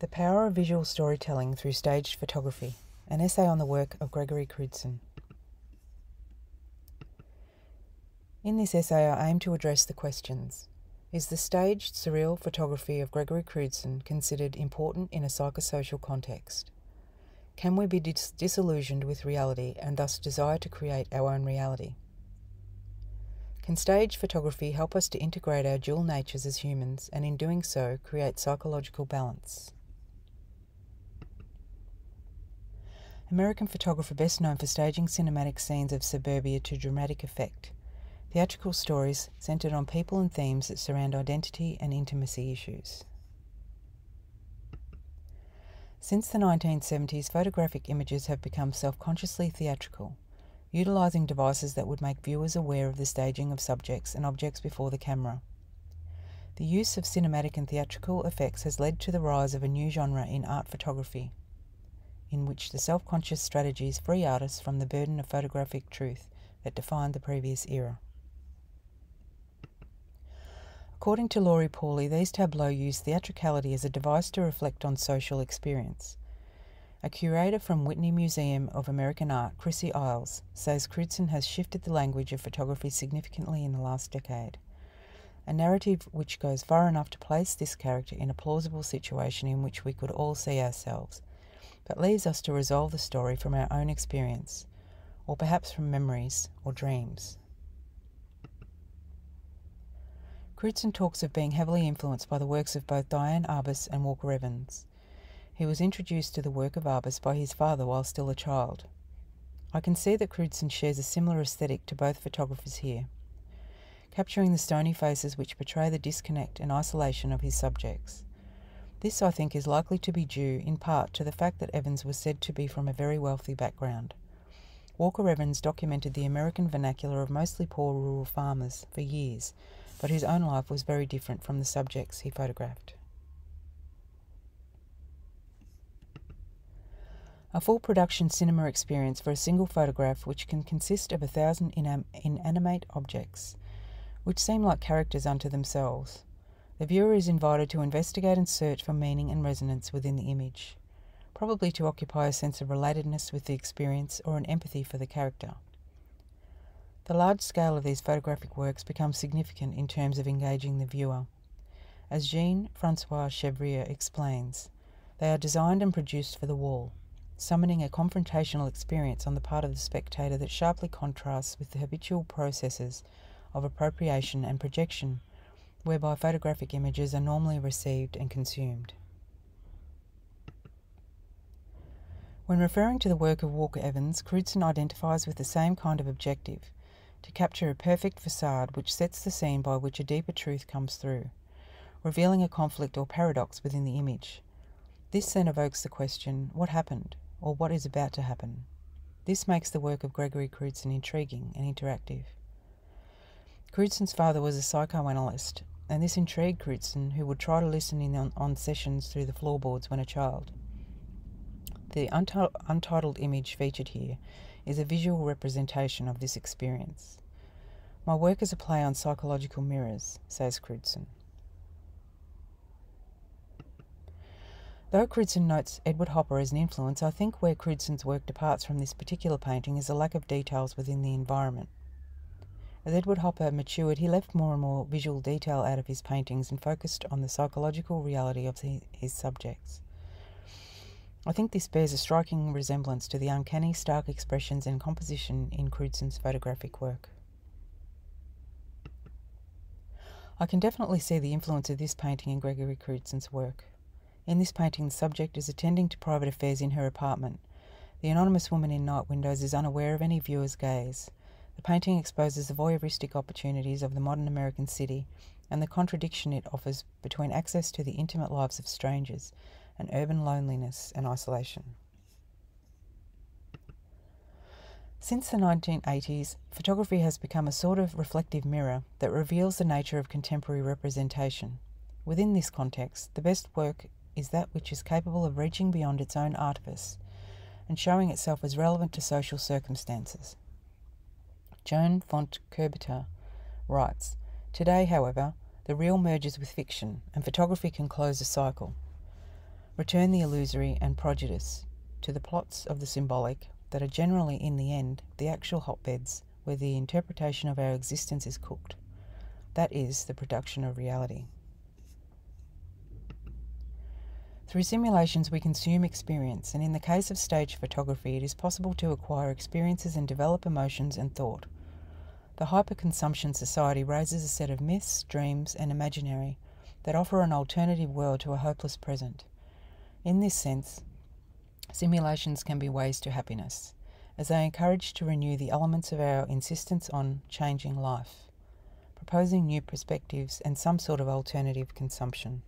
The Power of Visual Storytelling Through Staged Photography, an essay on the work of Gregory Crewdson. In this essay, I aim to address the questions Is the staged surreal photography of Gregory Crewdson considered important in a psychosocial context? Can we be dis- disillusioned with reality and thus desire to create our own reality? Can staged photography help us to integrate our dual natures as humans and in doing so create psychological balance? American photographer best known for staging cinematic scenes of suburbia to dramatic effect. Theatrical stories centered on people and themes that surround identity and intimacy issues. Since the 1970s, photographic images have become self consciously theatrical, utilizing devices that would make viewers aware of the staging of subjects and objects before the camera. The use of cinematic and theatrical effects has led to the rise of a new genre in art photography in which the self conscious strategies free artists from the burden of photographic truth that defined the previous era. According to Lori Pauli, these tableaux use theatricality as a device to reflect on social experience. A curator from Whitney Museum of American Art, Chrissie Iles, says Crewdson has shifted the language of photography significantly in the last decade. A narrative which goes far enough to place this character in a plausible situation in which we could all see ourselves, but leaves us to resolve the story from our own experience, or perhaps from memories or dreams. Crewdson talks of being heavily influenced by the works of both Diane Arbus and Walker Evans. He was introduced to the work of Arbus by his father while still a child. I can see that Crewdson shares a similar aesthetic to both photographers here, capturing the stony faces which portray the disconnect and isolation of his subjects. This, I think, is likely to be due in part to the fact that Evans was said to be from a very wealthy background. Walker Evans documented the American vernacular of mostly poor rural farmers for years, but his own life was very different from the subjects he photographed. A full production cinema experience for a single photograph, which can consist of a thousand inanimate objects, which seem like characters unto themselves. The viewer is invited to investigate and search for meaning and resonance within the image, probably to occupy a sense of relatedness with the experience or an empathy for the character. The large scale of these photographic works becomes significant in terms of engaging the viewer. As Jean Francois Chevrier explains, they are designed and produced for the wall, summoning a confrontational experience on the part of the spectator that sharply contrasts with the habitual processes of appropriation and projection whereby photographic images are normally received and consumed. When referring to the work of Walker Evans, Crewdson identifies with the same kind of objective to capture a perfect facade which sets the scene by which a deeper truth comes through, revealing a conflict or paradox within the image. This then evokes the question what happened, or what is about to happen? This makes the work of Gregory Crewdson intriguing and interactive. Crewdson's father was a psychoanalyst and this intrigued Crewdson, who would try to listen in on, on sessions through the floorboards when a child. The untitled image featured here is a visual representation of this experience. My work is a play on psychological mirrors, says Crewdson. Though Crewdson notes Edward Hopper as an influence, I think where Crewdson's work departs from this particular painting is a lack of details within the environment. As Edward Hopper matured, he left more and more visual detail out of his paintings and focused on the psychological reality of his subjects. I think this bears a striking resemblance to the uncanny, stark expressions and composition in Crewdson's photographic work. I can definitely see the influence of this painting in Gregory Crewdson's work. In this painting, the subject is attending to private affairs in her apartment. The anonymous woman in Night Windows is unaware of any viewer's gaze. The painting exposes the voyeuristic opportunities of the modern American city and the contradiction it offers between access to the intimate lives of strangers and urban loneliness and isolation. Since the 1980s, photography has become a sort of reflective mirror that reveals the nature of contemporary representation. Within this context, the best work is that which is capable of reaching beyond its own artifice and showing itself as relevant to social circumstances. Joan Font Kurbiter writes Today, however, the real merges with fiction, and photography can close a cycle. return the illusory and prodigious to the plots of the symbolic that are generally, in the end, the actual hotbeds where the interpretation of our existence is cooked. That is the production of reality. Through simulations, we consume experience, and in the case of stage photography, it is possible to acquire experiences and develop emotions and thought. The hyperconsumption society raises a set of myths, dreams, and imaginary that offer an alternative world to a hopeless present. In this sense, simulations can be ways to happiness, as they encourage to renew the elements of our insistence on changing life, proposing new perspectives and some sort of alternative consumption.